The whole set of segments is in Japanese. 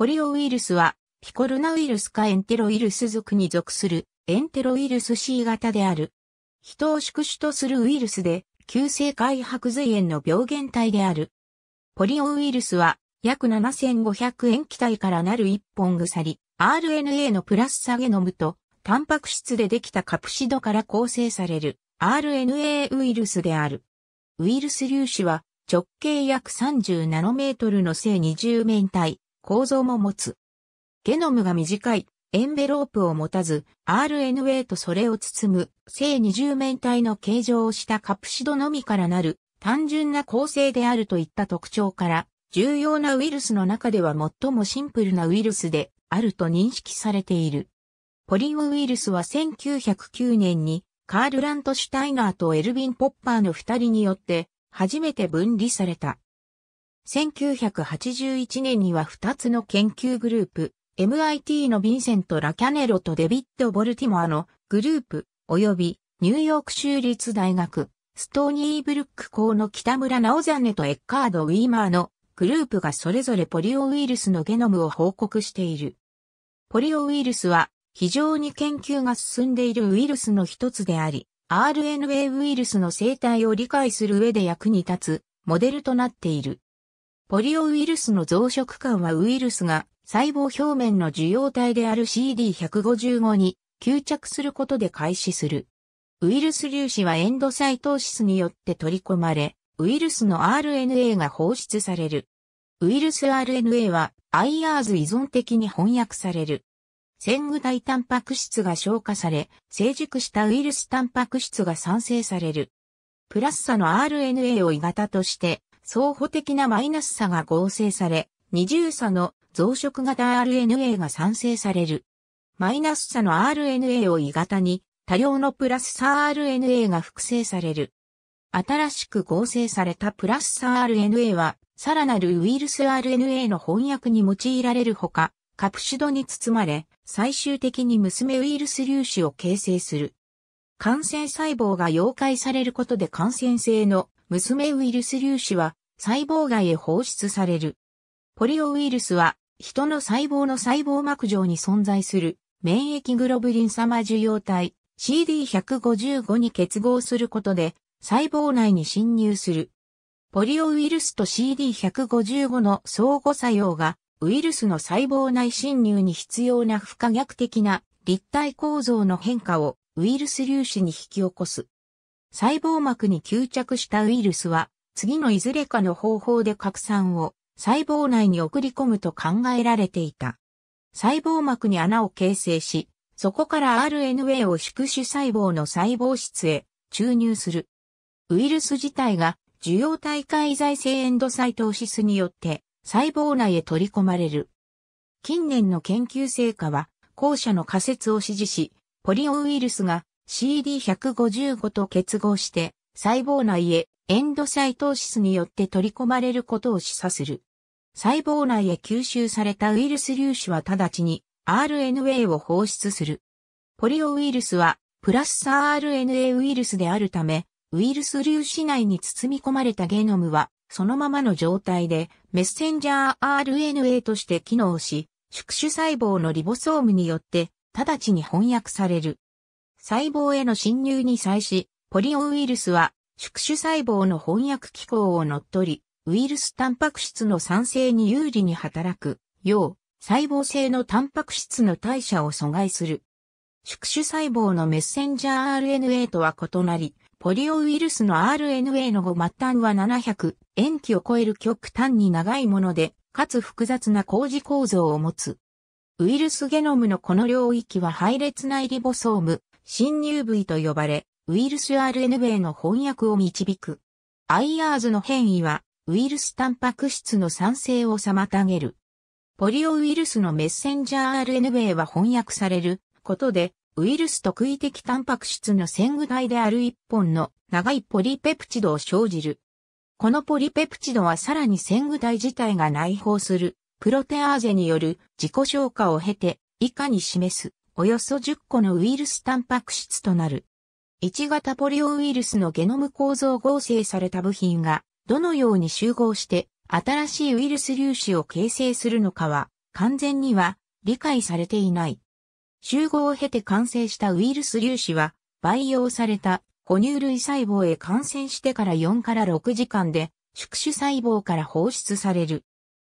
ポリオウイルスは、ピコルナウイルスかエンテロウイルス属に属するエンテロウイルス C 型である。人を宿主とするウイルスで、急性開白髄炎の病原体である。ポリオウイルスは、約7500塩基体からなる一本鎖、RNA のプラスサゲノムと、タンパク質でできたカプシドから構成される RNA ウイルスである。ウイルス粒子は直径約30ナノメートルの正二重面体、構造も持つ。ゲノムが短い、エンベロープを持たず、RNA とそれを包む、正二重面体の形状をしたカプシドのみからなる、単純な構成であるといった特徴から、重要なウイルスの中では最もシンプルなウイルスであると認識されている。ポリオウイルスは1909年にカール・ラントシュタイナーとエルビン・ポッパーの二人によって初めて分離された。1981年には2つの研究グループ、MIT のヴィンセント・ラキャネロとデビッド・ボルティモアのグループ、及びニューヨーク州立大学、ストーニーブルック校の北村直ネとエッカード・ウィーマーのグループがそれぞれポリオウイルスのゲノムを報告している。ポリオウイルスは非常に研究が進んでいるウイルスの一つであり、RNA ウイルスの生態を理解する上で役に立つモデルとなっている。ポリオウイルスの増殖管はウイルスが細胞表面の受容体である CD155 に吸着することで開始する。ウイルス粒子はエンドサイトーシスによって取り込まれ、ウイルスの RNA が放出される。ウイルス RNA は IRs 依存的に翻訳される。線具体タンパク質が消化され、成熟したウイルスタンパク質が産生される。プラス差の RNA を異型として相補的なマイナス差が合成され、二重差の増殖型 RNA が産生される。マイナス差の RNA を異型に多量のプラス差 RNA が複製される。新しく合成されたプラス差 RNA は、さらなるウイルス RNA の翻訳に用いられるほか、カプシドに包まれ、最終的に娘ウイルス粒子を形成する。感染細胞が溶解されることで感染性の娘ウイルス粒子は細胞外へ放出される。ポリオウイルスは人の細胞の細胞膜上に存在する免疫グロブリン様受容体 CD155 に結合することで細胞内に侵入する。ポリオウイルスと CD155 の相互作用がウイルスの細胞内侵入に必要な不可逆的な立体構造の変化をウイルス粒子に引き起こす。細胞膜に吸着したウイルスは次のいずれかの方法で拡散を細胞内に送り込むと考えられていた。細胞膜に穴を形成し、そこから RNA を宿主細胞の細胞質へ注入する。ウイルス自体が受容体介在性エンドサイトーシスによって細胞内へ取り込まれる。近年の研究成果は後者の仮説を支持し、ポリオウイルスが CD155 と結合して細胞内へエンドサイトーシスによって取り込まれることを示唆する。細胞内へ吸収されたウイルス粒子は直ちに RNA を放出する。ポリオウイルスはプラス RNA ウイルスであるため、ウイルス粒子内に包み込まれたゲノムはそのままの状態でメッセンジャー RNA として機能し、宿主細胞のリボソームによって直ちに翻訳される。細胞への侵入に際し、ポリオウイルスは宿主細胞の翻訳機構を乗っ取り、ウイルスタンパク質の酸性に有利に働くよう、細胞性のタンパク質の代謝を阻害する。宿主細胞のメッセンジャー RNA とは異なり、ポリオウイルスの RNA の5末端は700塩基を超える極端に長いもので、かつ複雑な工事構造を持つ。ウイルスゲノムのこの領域は配列内リボソーム、侵入部位と呼ばれ、ウイルス RNA の翻訳を導く。IRs の変異は、ウイルスタンパク質の産生を妨げる。ポリオウイルスのメッセンジャー RNA は翻訳されることで、ウイルス特異的タンパク質の線具体である一本の長いポリペプチドを生じる。このポリペプチドはさらに線具体自体が内包するプロテアーゼによる自己消化を経て以下に示すおよそ10個のウイルスタンパク質となる。1型ポリオウイルスのゲノム構造合成された部品がどのように集合して新しいウイルス粒子を形成するのかは完全には理解されていない。集合を経て完成したウイルス粒子は培養された哺乳類細胞へ感染してから4から6時間で宿主細胞から放出される。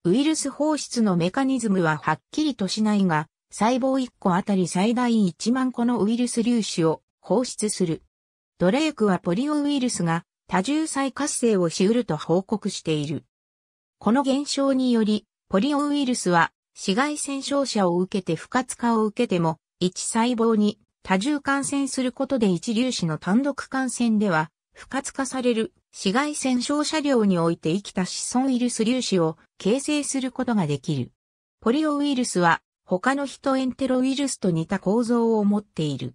ウイルス放出のメカニズムははっきりとしないが、細胞1個あたり最大1万個のウイルス粒子を放出する。ドレークはポリオウイルスが多重再活性をし得ると報告している。この現象により、ポリオウイルスは紫外線照射を受けて不活化を受けても、一細胞に多重感染することで一粒子の単独感染では、不活化される紫外線照射量において生きた子孫ウイルス粒子を形成することができる。ポリオウイルスは他のヒトエンテロウイルスと似た構造を持っている。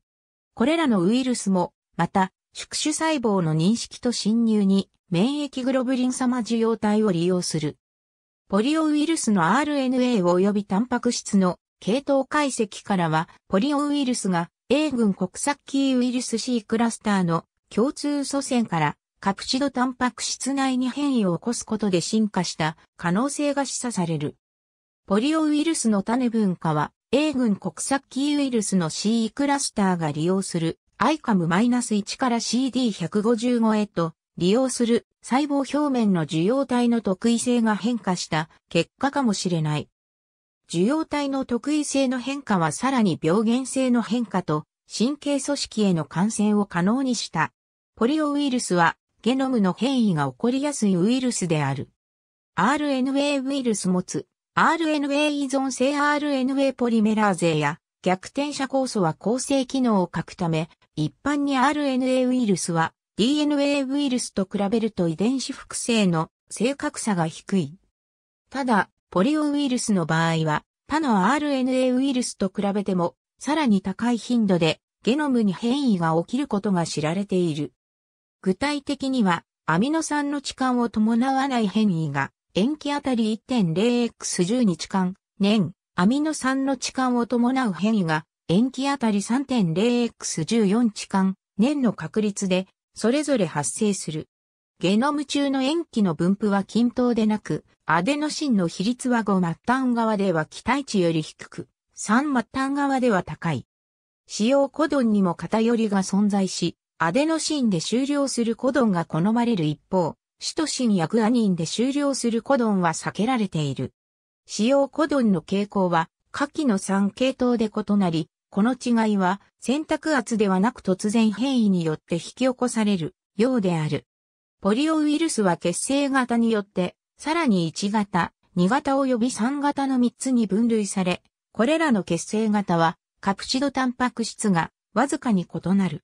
これらのウイルスも、また、宿主細胞の認識と侵入に免疫グロブリン様受容体を利用する。ポリオウイルスの RNA 及びタンパク質の系統解析からは、ポリオウイルスが A 群国策キーウイルス C クラスターの共通祖先からカプチドタンパク質内に変異を起こすことで進化した可能性が示唆される。ポリオウイルスの種分化は A 群国策キーウイルスの CE クラスターが利用する ICAM-1 から CD155 へと利用する細胞表面の受容体の特異性が変化した結果かもしれない。受容体の特異性の変化はさらに病原性の変化と神経組織への感染を可能にした。ポリオウイルスはゲノムの変異が起こりやすいウイルスである。RNA ウイルス持つ RNA 依存性 RNA ポリメラーゼや逆転者酵素は構成機能を書くため、一般に RNA ウイルスは DNA ウイルスと比べると遺伝子複製の正確さが低い。ただ、ポリオウイルスの場合は、他の RNA ウイルスと比べても、さらに高い頻度でゲノムに変異が起きることが知られている。具体的には、アミノ酸の置換を伴わない変異が、塩基あたり 1.0x10 日間、年、アミノ酸の置換を伴う変異が、塩基あたり 3.0x14 日間、年の確率で、それぞれ発生する。ゲノム中の塩基の分布は均等でなく、アデノシンの比率は5末端側では期待値より低く、3末端側では高い。使用コドンにも偏りが存在し、アデノシンで終了するコドンが好まれる一方、シトシンやグアニンで終了するコドンは避けられている。使用コドンの傾向は、下記の3系統で異なり、この違いは選択圧ではなく突然変異によって引き起こされるようである。ポリオウイルスは結成型によって、さらに1型、2型及び3型の3つに分類され、これらの結成型はカプチドタンパク質がわずかに異なる。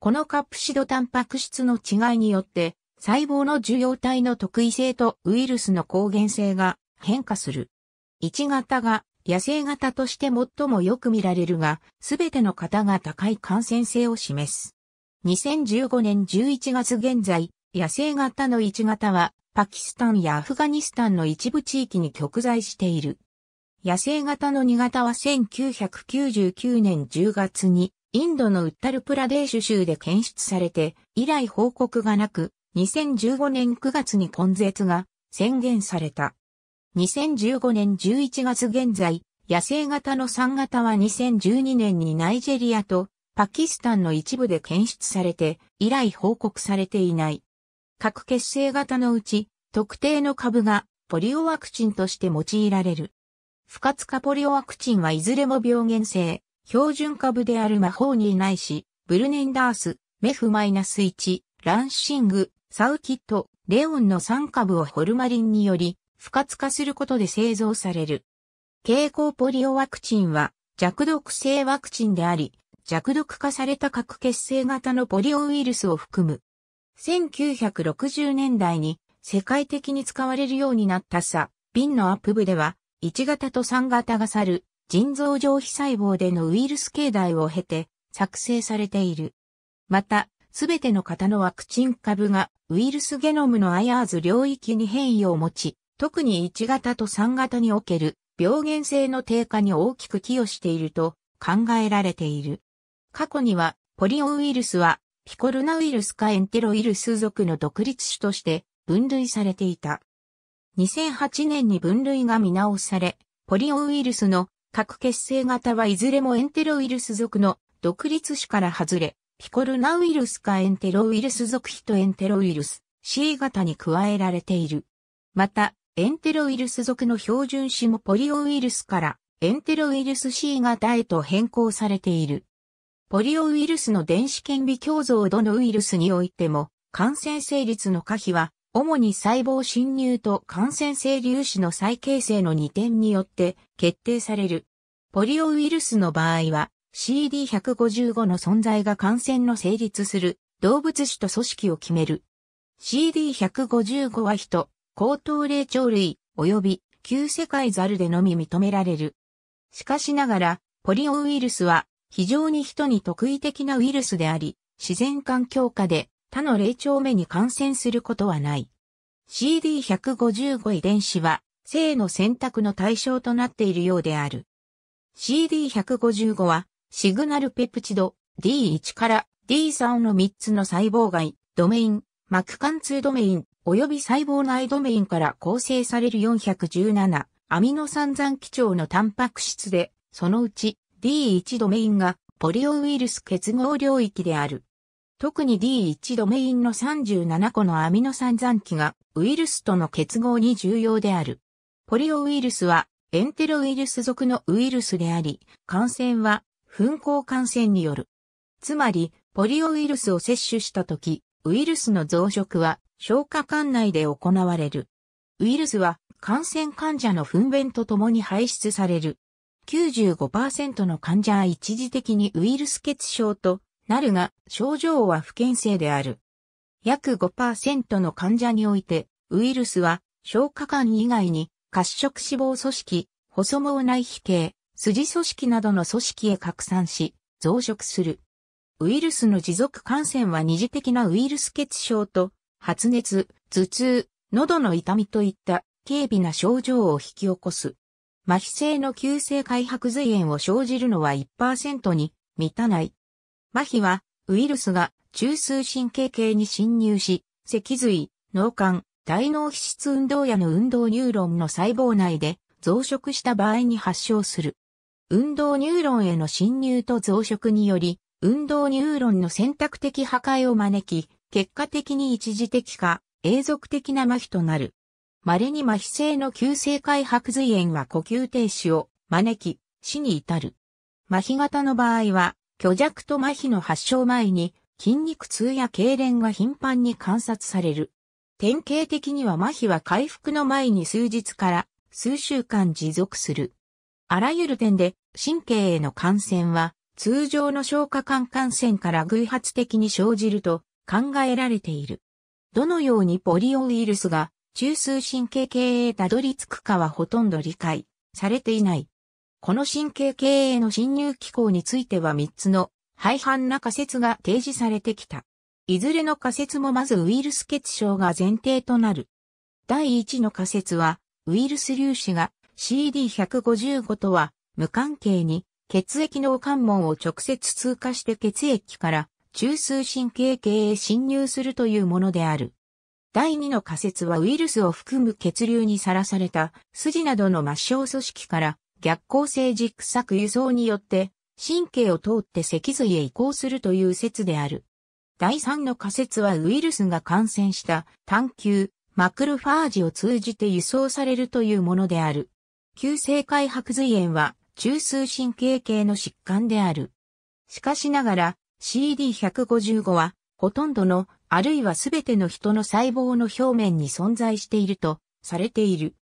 このカプシドタンパク質の違いによって、細胞の受容体の特異性とウイルスの抗原性が変化する。1型が野生型として最もよく見られるが、すべての型が高い感染性を示す。2015年11月現在、野生型の1型は、パキスタンやアフガニスタンの一部地域に極在している。野生型の2型は1999年10月に、インドのウッタルプラデーシュ州で検出されて、以来報告がなく、2015年9月に根絶が宣言された。2015年11月現在、野生型の3型は2012年にナイジェリアとパキスタンの一部で検出されて、以来報告されていない。各血清型のうち、特定の株がポリオワクチンとして用いられる。不活化ポリオワクチンはいずれも病原性、標準株であるマホーニーないし、ブルネンダース、メフマイナス -1、ランシング、サウキット、レオンの3株をホルマリンにより不活化することで製造される。経口ポリオワクチンは弱毒性ワクチンであり、弱毒化された核結成型のポリオウイルスを含む。1960年代に世界的に使われるようになったさ、瓶のアップ部では、1型と3型が去る腎臓上皮細胞でのウイルス形態を経て作成されている。また、すべての型のワクチン株がウイルスゲノムのアヤーズ領域に変異を持ち、特に1型と3型における病原性の低下に大きく寄与していると考えられている。過去にはポリオウイルスはピコルナウイルスかエンテロウイルス属の独立種として分類されていた。2008年に分類が見直され、ポリオウイルスの核結成型はいずれもエンテロウイルス属の独立種から外れ、ピコルナウイルスかエンテロウイルス属比とエンテロウイルス C 型に加えられている。また、エンテロウイルス属の標準種もポリオウイルスからエンテロウイルス C 型へと変更されている。ポリオウイルスの電子顕微鏡像どのウイルスにおいても、感染性率の可否は、主に細胞侵入と感染性粒子の再形成の2点によって決定される。ポリオウイルスの場合は、CD155 の存在が感染の成立する動物種と組織を決める。CD155 は人、高等霊長類、及び旧世界ザルでのみ認められる。しかしながら、ポリオウイルスは非常に人に特異的なウイルスであり、自然環境下で他の霊長目に感染することはない。CD155 遺伝子は性の選択の対象となっているようである。CD155 はシグナルペプチド D1 から D3 の3つの細胞外、ドメイン、膜貫通ドメイン、及び細胞内ドメインから構成される417アミノ酸残基調のタンパク質で、そのうち D1 ドメインがポリオウイルス結合領域である。特に D1 ドメインの37個のアミノ酸残機がウイルスとの結合に重要である。ポリオウイルスはエンテロウイルス属のウイルスであり、感染は噴光感染による。つまり、ポリオウイルスを摂取したとき、ウイルスの増殖は消化管内で行われる。ウイルスは感染患者の糞便とともに排出される。95%の患者は一時的にウイルス血症となるが、症状は不健性である。約5%の患者において、ウイルスは消化管以外に褐色脂肪組織、細毛内皮系、筋組織などの組織へ拡散し、増殖する。ウイルスの持続感染は二次的なウイルス血症と、発熱、頭痛、喉の痛みといった軽微な症状を引き起こす。麻痺性の急性開白髄炎を生じるのは1%に満たない。麻痺は、ウイルスが中枢神経系に侵入し、脊髄、脳幹、大脳皮質運動野の運動ニューロンの細胞内で増殖した場合に発症する。運動ニューロンへの侵入と増殖により、運動ニューロンの選択的破壊を招き、結果的に一時的か永続的な麻痺となる。稀に麻痺性の急性灰白髄炎は呼吸停止を招き、死に至る。麻痺型の場合は、虚弱と麻痺の発症前に筋肉痛や痙攣が頻繁に観察される。典型的には麻痺は回復の前に数日から数週間持続する。あらゆる点で神経への感染は通常の消化管感染から偶発的に生じると考えられている。どのようにポリオウイルスが中枢神経系へたどり着くかはほとんど理解されていない。この神経系への侵入機構については3つの廃反な仮説が提示されてきた。いずれの仮説もまずウイルス血症が前提となる。第1の仮説は、ウイルス粒子が CD155 とは無関係に血液の関門を直接通過して血液から中枢神経系へ侵入するというものである。第2の仮説はウイルスを含む血流にさらされた筋などの末梢組織から逆行性軸索輸送によって神経を通って脊髄へ移行するという説である。第3の仮説はウイルスが感染した単球マクロファージを通じて輸送されるというものである。急性開白髄炎は中枢神経系の疾患である。しかしながら CD155 はほとんどのあるいはすべての人の細胞の表面に存在しているとされている。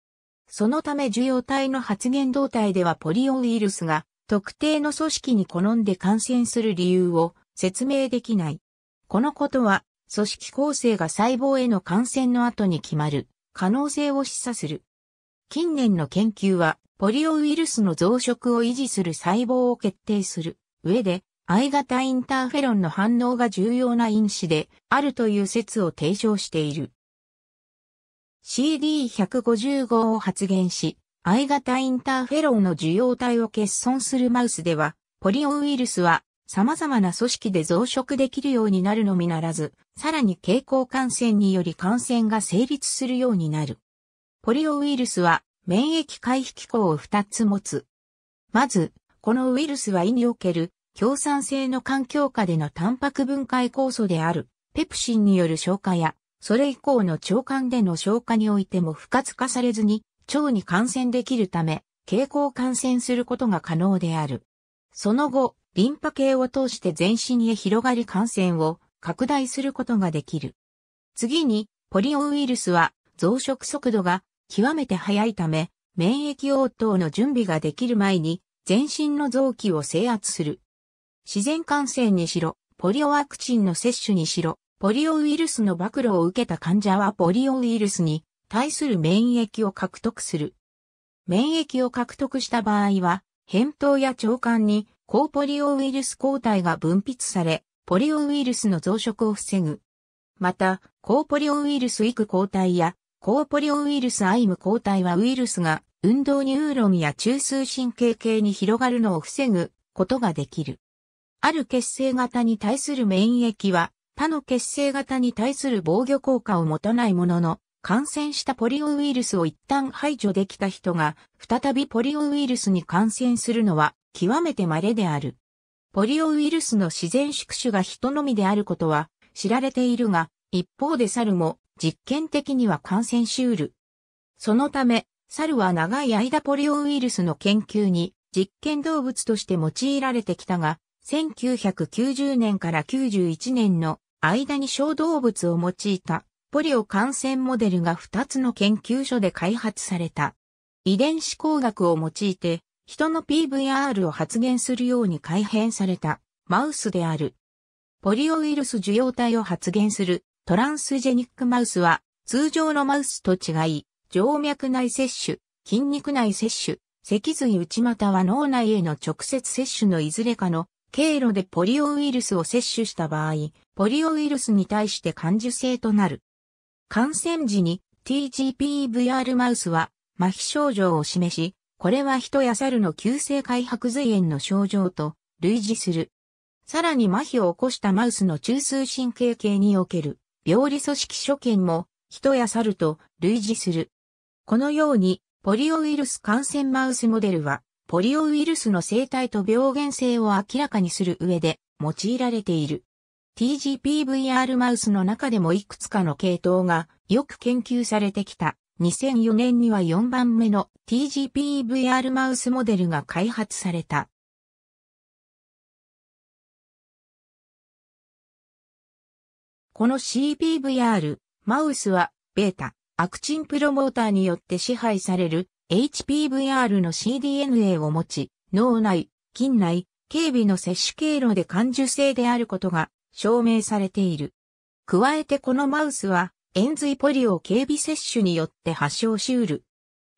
そのため受容体の発現動態ではポリオウイルスが特定の組織に好んで感染する理由を説明できない。このことは組織構成が細胞への感染の後に決まる可能性を示唆する。近年の研究はポリオウイルスの増殖を維持する細胞を決定する上で I 型インターフェロンの反応が重要な因子であるという説を提唱している。CD155 を発現し、I 型インターフェロンの受容体を欠損するマウスでは、ポリオウイルスは様々な組織で増殖できるようになるのみならず、さらに経口感染により感染が成立するようになる。ポリオウイルスは免疫回避機構を2つ持つ。まず、このウイルスは胃における共産性の環境下でのタンパク分解酵素であるペプシンによる消化や、それ以降の腸管での消化においても不活化されずに腸に感染できるため、経口感染することが可能である。その後、リンパ系を通して全身へ広がり感染を拡大することができる。次に、ポリオウイルスは増殖速度が極めて速いため、免疫応答の準備ができる前に全身の臓器を制圧する。自然感染にしろ、ポリオワクチンの接種にしろ、ポリオウイルスの暴露を受けた患者はポリオウイルスに対する免疫を獲得する。免疫を獲得した場合は、扁桃や腸管に抗ポリオウイルス抗体が分泌され、ポリオウイルスの増殖を防ぐ。また、抗ポリオウイルス育抗体や抗ポリオウイルスアイム抗体はウイルスが運動ニューロンや中枢神経系に広がるのを防ぐことができる。ある血清型に対する免疫は他の血清型に対する防御効果を持たないものの、感染したポリオウイルスを一旦排除できた人が再びポリオウイルスに感染するのは極めて稀である。ポリオウイルスの自然宿主が人のみであることは知られているが、一方で猿も実験的には感染しうる。そのため、猿は長い間ポリオウイルスの研究に実験動物として用いられてきたが、1990年から91年の間に小動物を用いたポリオ感染モデルが2つの研究所で開発された。遺伝子工学を用いて人の PVR を発現するように改変されたマウスである。ポリオウイルス受容体を発現するトランスジェニックマウスは通常のマウスと違い、静脈内接種、筋肉内接種、脊髄内または脳内への直接接種のいずれかの経路でポリオウイルスを接種した場合、ポリオウイルスに対して感受性となる。感染時に TGPVR マウスは麻痺症状を示し、これは人や猿の急性開白髄炎の症状と類似する。さらに麻痺を起こしたマウスの中枢神経系における病理組織所見も人や猿と類似する。このように、ポリオウイルス感染マウスモデルは、ポリオウイルスの生態と病原性を明らかにする上で用いられている。TGPVR マウスの中でもいくつかの系統がよく研究されてきた。2004年には4番目の TGPVR マウスモデルが開発された。この CPVR、マウスは、ベータ、アクチンプロモーターによって支配される HPVR の CDNA を持ち、脳内、筋内、警備の摂取経路で感受性であることが証明されている。加えてこのマウスは、円髄ポリオ警備摂取によって発症しうる。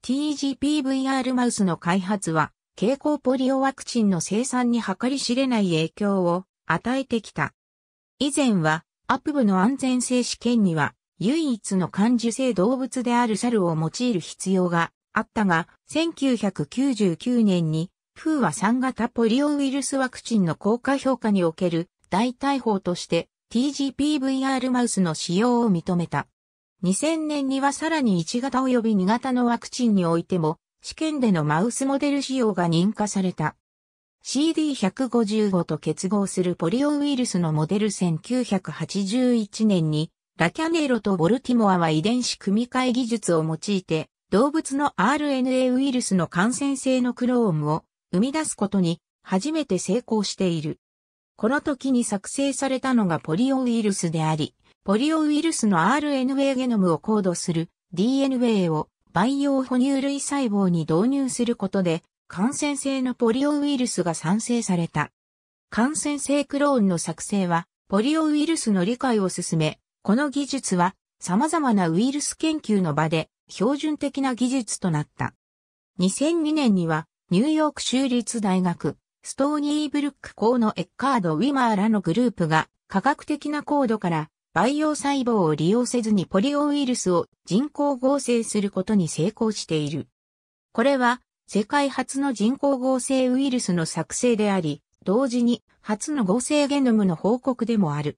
TGPVR マウスの開発は、経口ポリオワクチンの生産に計り知れない影響を与えてきた。以前はアップ部の安全性試験には、唯一の感受性動物である猿を用いる必要があったが、1999年に、風は3型ポリオウイルスワクチンの効果評価における代替法として TGPVR マウスの使用を認めた。2000年にはさらに1型及び2型のワクチンにおいても試験でのマウスモデル使用が認可された。CD155 と結合するポリオウイルスのモデル1981年に、ラキャネロとボルティモアは遺伝子組み換え技術を用いて、動物の RNA ウイルスの感染性のクロームを生み出すことに初めて成功している。この時に作成されたのがポリオウイルスであり、ポリオウイルスの RNA ゲノムをコードする DNA を培養哺乳類細胞に導入することで感染性のポリオウイルスが産生された。感染性クローンの作成は、ポリオウイルスの理解を進め、この技術は様々なウイルス研究の場で標準的な技術となった。2002年にはニューヨーク州立大学ストーニーブルック校のエッカード・ウィマーらのグループが科学的なコードから培養細胞を利用せずにポリオウイルスを人工合成することに成功している。これは世界初の人工合成ウイルスの作成であり、同時に初の合成ゲノムの報告でもある。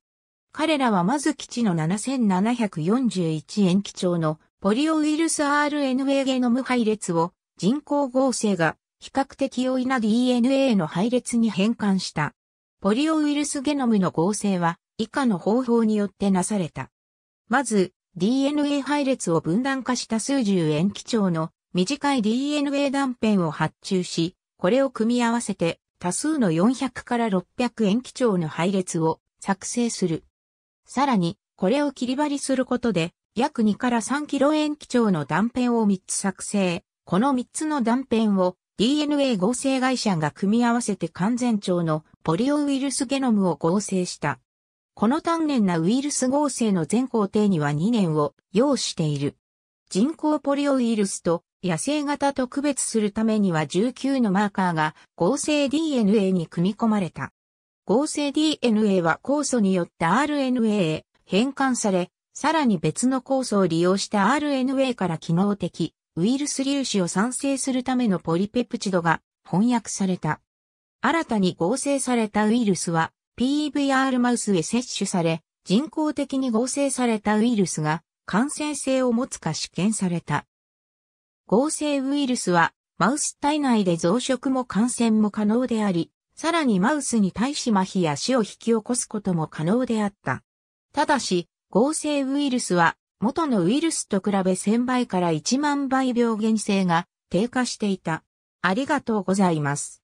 彼らはまず基地の7741塩基調のポリオウイルス RNA ゲノム配列を人工合成が比較的容易な DNA の配列に変換した。ポリオウイルスゲノムの合成は以下の方法によってなされた。まず、DNA 配列を分断化した数十塩基調の短い DNA 断片を発注し、これを組み合わせて多数の400から600塩基調の配列を作成する。さらに、これを切り張りすることで、約2から3キロ塩基調の断片を3つ作成。この3つの断片を DNA 合成会社が組み合わせて完全調のポリオウイルスゲノムを合成した。この丹念なウイルス合成の全工程には2年を要している。人工ポリオウイルスと野生型と区別するためには19のマーカーが合成 DNA に組み込まれた。合成 DNA は酵素によって RNA へ変換され、さらに別の酵素を利用した RNA から機能的ウイルス粒子を産生するためのポリペプチドが翻訳された。新たに合成されたウイルスは PVR マウスへ摂取され、人工的に合成されたウイルスが感染性を持つか試験された。合成ウイルスはマウス体内で増殖も感染も可能であり、さらにマウスに対し麻痺や死を引き起こすことも可能であった。ただし、合成ウイルスは元のウイルスと比べ1000倍から1万倍病原性が低下していた。ありがとうございます。